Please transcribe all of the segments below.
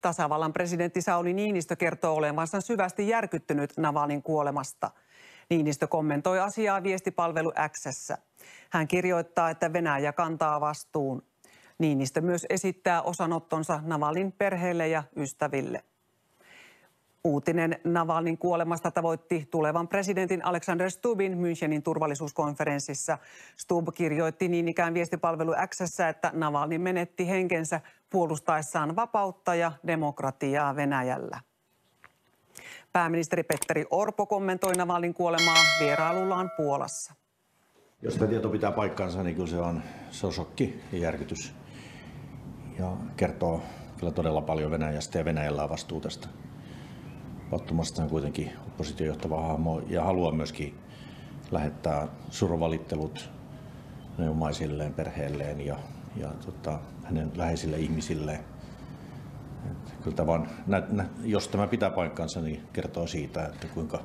Tasavallan presidentti Sauli Niinistö kertoo olevansa syvästi järkyttynyt Navalin kuolemasta. Niinistö kommentoi asiaa viestipalvelu Xssä. Hän kirjoittaa, että Venäjä kantaa vastuun. Niinistö myös esittää osanottonsa Navalin perheelle ja ystäville. Uutinen Navalnin kuolemasta tavoitti tulevan presidentin Alexander Stubin Münchenin turvallisuuskonferenssissa. Stub kirjoitti niin ikään viestipalvelu X, että Navalny menetti henkensä puolustaessaan vapautta ja demokratiaa Venäjällä. Pääministeri Petteri Orpo kommentoi Navalnin kuolemaa vierailullaan Puolassa. Jos tämä tieto pitää paikkansa, niin kyllä se on, se on shokki ja järkytys. Ja kertoo kyllä todella paljon Venäjästä ja Venäjällä on vastuu tästä Vattumasta on kuitenkin oppositiojohtava hahmo ja haluaa myöskin lähettää survalittelut omaisilleen, perheelleen ja, ja tota, hänen läheisille ihmisilleen. kyllä tämä vaan, nä, nä, jos tämä pitää paikkansa, niin kertoo siitä, että kuinka,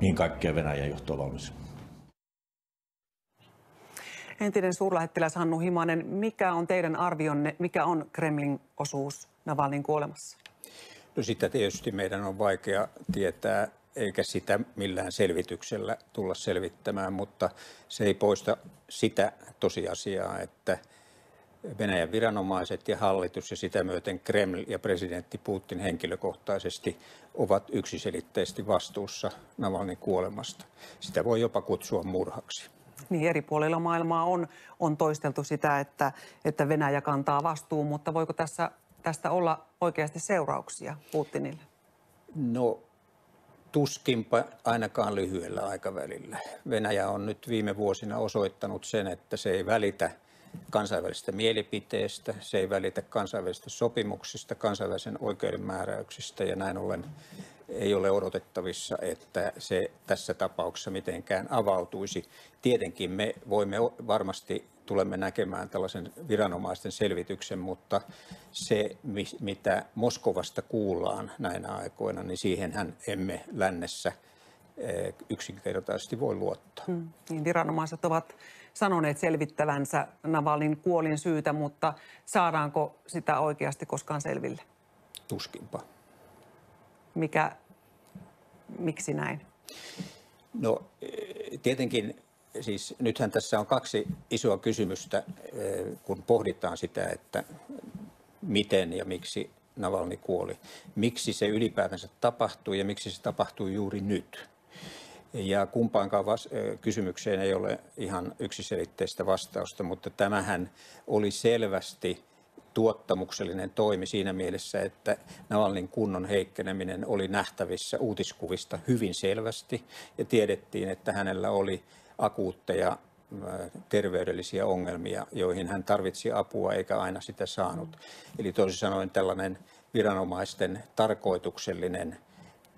mihin kaikkea Venäjän johto on valmis. Entinen suurlähettiläs Hannu Himanen, mikä on teidän arvionne, mikä on Kremlin osuus Navalnin kuolemassa? No sitä tietysti meidän on vaikea tietää, eikä sitä millään selvityksellä tulla selvittämään, mutta se ei poista sitä tosiasiaa, että Venäjän viranomaiset ja hallitus ja sitä myöten Kreml ja presidentti Putin henkilökohtaisesti ovat yksiselitteisesti vastuussa Navalnin kuolemasta. Sitä voi jopa kutsua murhaksi. Niin eri puolilla maailmaa on, on toisteltu sitä, että, että Venäjä kantaa vastuun, mutta voiko tässä tästä olla oikeasti seurauksia Putinille? No tuskinpa ainakaan lyhyellä aikavälillä. Venäjä on nyt viime vuosina osoittanut sen, että se ei välitä kansainvälisestä mielipiteestä, se ei välitä kansainvälisistä sopimuksista, kansainvälisen oikeuden määräyksistä ja näin ollen ei ole odotettavissa, että se tässä tapauksessa mitenkään avautuisi. Tietenkin me voimme varmasti tulemme näkemään tällaisen viranomaisten selvityksen, mutta se, mitä Moskovasta kuullaan näinä aikoina, niin siihenhän emme lännessä yksinkertaisesti voi luottaa. Hmm. Niin viranomaiset ovat sanoneet selvittävänsä Navalin kuolin syytä, mutta saadaanko sitä oikeasti koskaan selville? Tuskinpa. Mikä, miksi näin? No eh, tietenkin siis nythän tässä on kaksi isoa kysymystä, eh, kun pohditaan sitä, että miten ja miksi Navalni kuoli. Miksi se ylipäätänsä tapahtui ja miksi se tapahtui juuri nyt. Ja kumpaankaan vas- kysymykseen ei ole ihan yksiselitteistä vastausta, mutta tämähän oli selvästi tuottamuksellinen toimi siinä mielessä, että Navalnin kunnon heikkeneminen oli nähtävissä uutiskuvista hyvin selvästi ja tiedettiin, että hänellä oli akuutteja terveydellisiä ongelmia, joihin hän tarvitsi apua eikä aina sitä saanut. Eli toisin sanoen tällainen viranomaisten tarkoituksellinen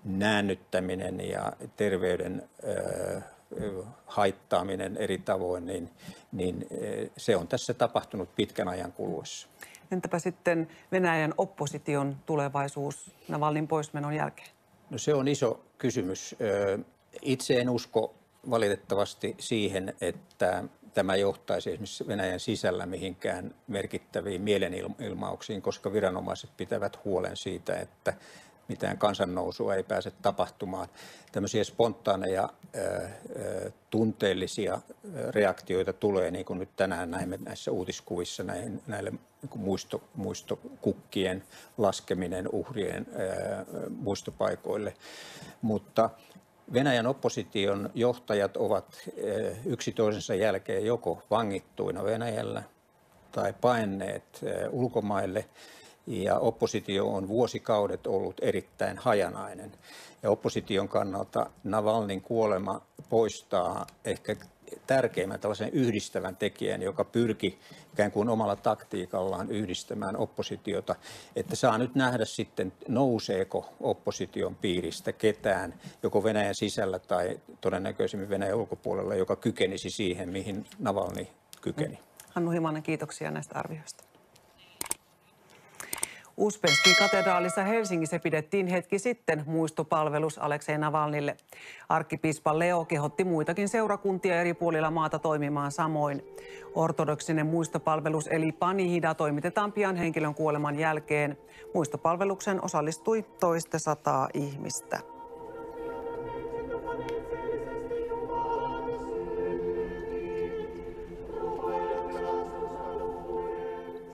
näännyttäminen ja terveyden haittaaminen eri tavoin, niin, niin se on tässä tapahtunut pitkän ajan kuluessa. Entäpä sitten Venäjän opposition tulevaisuus Navalnin poismenon jälkeen? No se on iso kysymys. Itse en usko valitettavasti siihen, että tämä johtaisi esimerkiksi Venäjän sisällä mihinkään merkittäviin mielenilmauksiin, koska viranomaiset pitävät huolen siitä, että mitään kansannousua ei pääse tapahtumaan. Tämmöisiä spontaaneja tunteellisia reaktioita tulee, niin kuin nyt tänään näimme näissä uutiskuvissa, näihin, näille niin muisto, muistokukkien laskeminen uhrien muistopaikoille. Mutta Venäjän opposition johtajat ovat yksi toisensa jälkeen joko vangittuina Venäjällä tai paenneet eh, ulkomaille ja oppositio on vuosikaudet ollut erittäin hajanainen. Ja opposition kannalta Navalnin kuolema poistaa ehkä tärkeimmän tällaisen yhdistävän tekijän, joka pyrki ikään kuin omalla taktiikallaan yhdistämään oppositiota, että saa nyt nähdä sitten, nouseeko opposition piiristä ketään, joko Venäjän sisällä tai todennäköisemmin Venäjän ulkopuolella, joka kykenisi siihen, mihin Navalni kykeni. Hannu Himanen, kiitoksia näistä arvioista. Uspenskin katedraalissa Helsingissä pidettiin hetki sitten muistopalvelus Aleksei Navalnille. Arkkipiispa Leo kehotti muitakin seurakuntia eri puolilla maata toimimaan samoin. Ortodoksinen muistopalvelus eli Panihida toimitetaan pian henkilön kuoleman jälkeen. Muistopalveluksen osallistui toista sataa ihmistä.